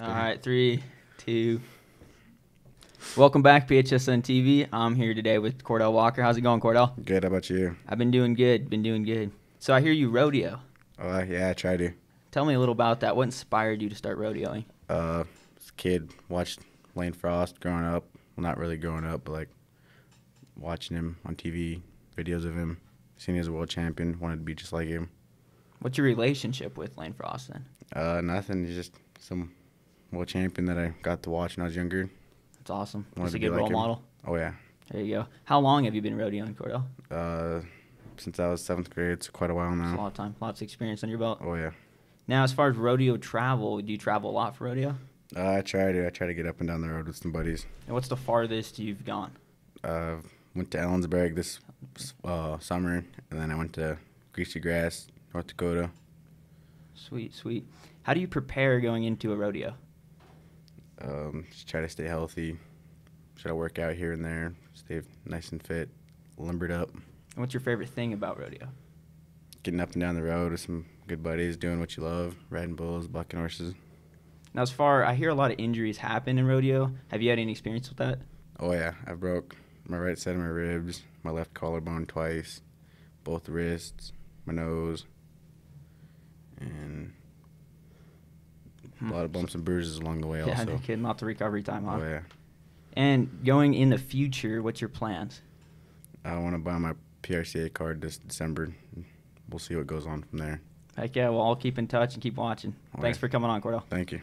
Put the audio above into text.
All right, three, two. Welcome back, PHSN TV. I'm here today with Kordell Walker. How's it going, Kordell? Good. How about you? I've been doing good. Been doing good. So I hear you rodeo. Oh, yeah, I try to. Tell me a little about that. What inspired you to start rodeoing? Uh, as a kid, watched Lane Frost growing up. Well, not really growing up, but like watching him on TV, videos of him. Seen he was a world champion. Wanted to be just like him. What's your relationship with Lane Frost then? Uh, nothing. He's just some world champion that I got to watch when I was younger. That's awesome. He's a good role him. model. Oh yeah. There you go. How long have you been rodeoing, Kordell? Uh, since I was seventh grade, it's quite a while That's a lot of time. Lots of experience on your belt. Oh yeah. Now, as far as rodeo travel, do you travel a lot for rodeo? Uh, I try to. I try to get up and down the road with some buddies. And what's the farthest you've gone? Uh, went to Ellensburg this uh, summer, and then I went to Greasy Grass, North Dakota. Sweet, sweet. How do you prepare going into a rodeo? Um, just try to stay healthy. Try to work out here and there. Stay nice and fit, limbered up. And what's your favorite thing about rodeo? Getting up and down the road with some good buddies, doing what you love, riding bulls, bucking horses. Now, as far I hear a lot of injuries happen in rodeo. Have you had any experience with that? Oh yeah, I broke my right side of my ribs, my left collarbone twice, both wrists, my nose, and a lot of bumps and bruises along the way. Yeah, also. no kidding. Not the recovery time, huh? Oh yeah. And going in the future, what's your plans? I want to buy my PRCA card this December. We'll see what goes on from there. Heck yeah, well, I'll keep in touch and keep watching. All Thanks right. for coming on, Kordell. Thank you.